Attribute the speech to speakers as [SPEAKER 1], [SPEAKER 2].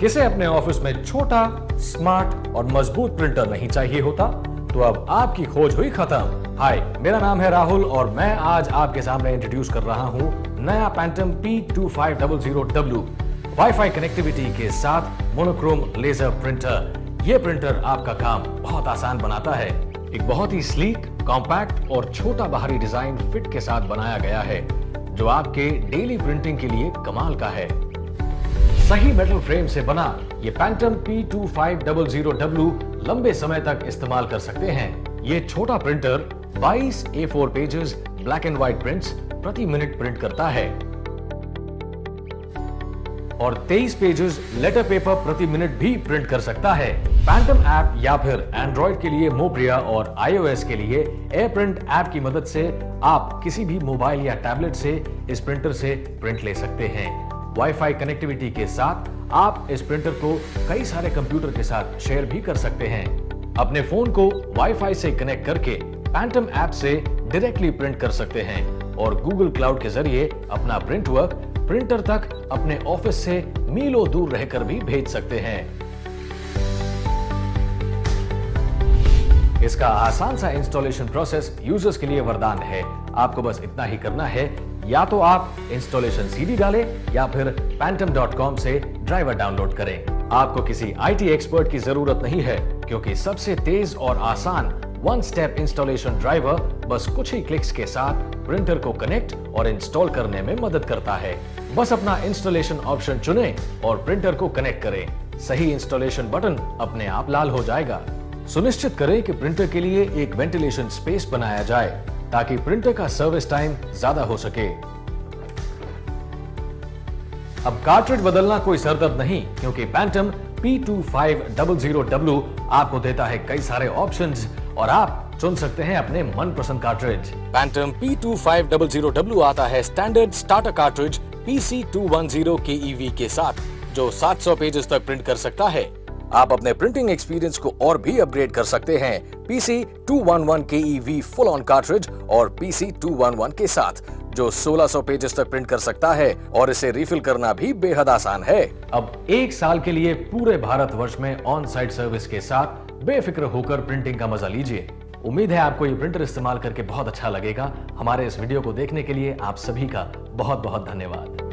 [SPEAKER 1] किसे अपने ऑफ़िस में छोटा, स्मार्ट और मज़बूत प्रिंटर नहीं चाहिए होता? तो अब आपकी खोज हुई खत्म। हाय, मेरा नाम है राहुल और मैं आज आपके सामने इंट्रोड्यूस कर रहा हूँ नया पैंटम P2500W वाईफाई कनेक्टिविटी के साथ मोनोक्रोम लेजर प्रिंटर ये प्रिंटर आपका काम बहुत आसान बनाता है। एक बहुत ही स्लीक कॉम्पैक्ट और छोटा बाहरी डिज़ाइन फिट के साथ बनाया गया है, जो आपके डेली प्रिंटिंग के लिए कमाल का है। सही मेटल फ्रेम से बना ये पैंटम P2500W लंबे समय तक इस्तेमाल कर सकते हैं। ये छोटा printer 22 A4 pages black and white prints प्रति मिनट प्रिंट करता है। और 23 पेजेस लेटर पेपर प्रति मिनट भी प्रिंट कर सकता है। पैंटम ऐप या फिर एंड्रॉइड के लिए मोप्रिया और आईओएस के लिए एयर प्रिंट ऐप की मदद से आप किसी भी मोबाइल या टैबलेट से इस प्रिंटर से प्रिंट ले सकते हैं। वाईफाई कनेक्टिविटी के साथ आप इस प्रिंटर को कई सारे कंप्यूटर के साथ शेयर भी कर सकते हैं। अपने फ़ोन को वाईफाई से कनेक्ट करके पैंटम ऐप से डायरेक्टली प्रिंट कर सकते हैं और गूगल क्लाउड के ज़रिए अपना प्रिंट वर्क प्रिंटर तक अपने ऑफ़िस से मीलों दूर रहकर भी भेज सकते हैं। इसका आसान सा इंस्टॉलेशन प्रोसेस यूज़र्स के लिए वरदान है। आपको बस इतना ही करना है। या तो आप इंस्टॉलेशन सीडी डालें या फिर phantom.com से ड्राइवर डाउनलोड करें। आपको किसी आईटी एक्सपर्ट की ज़रूरत नहीं है, क्योंकि सबसे तेज और आसान वन स्टेप इंस्टॉलेशन ड्राइवर बस कुछ ही क्लिक्स के साथ प्रिंटर को कनेक्ट और इंस्टॉल करने में मदद करता है। बस अपना इंस्टॉलेशन ऑप्शन चुनें और प्रिंटर को कनेक्ट करें। सही इंस्टॉलेशन बटन अपने आप लाल हो जाएगा। सुनिश्चित करें कि प्रिंटर के लिए एक वेंटिलेशन स्पेस बनाया जाए। ताकि प्रिंटर का सर्विस टाइम ज़्यादा हो सके। अब कार्ट्रिज बदलना कोई सरदर्द नहीं, क्योंकि पैंटम P2500W आपको देता है कई सारे ऑप्शंस और आप चुन सकते हैं अपने मनपसंद कार्ट्रिज पैंटम P2500W आता है standard starter cartridge PC210 KEV के साथ, जो 700 पेजेस तक प्रिंट कर सकता है। आप अपने प्रिंटिंग एक्सपीरियंस को और भी अपग्रेड कर सकते हैं। PC 211 KEV full on cartridge और PC 211 के साथ, जो 1600 पेजेस तक प्रिंट कर सकता है और इसे रिफिल करना भी बेहद आसान है। अब एक साल के लिए पूरे भारत वर्ष में ऑन साइट सर्विस के साथ बेफिक्र होकर प्रिंटिंग का मज़ा लीजिए। उम्मीद है आपको ये प्रिंटर इस्तेमाल करके बहुत अच्छा लगेगा। हमारे इस वीडियो को देखने के लिए आप सभी का बहुत बहुत धन्यवाद।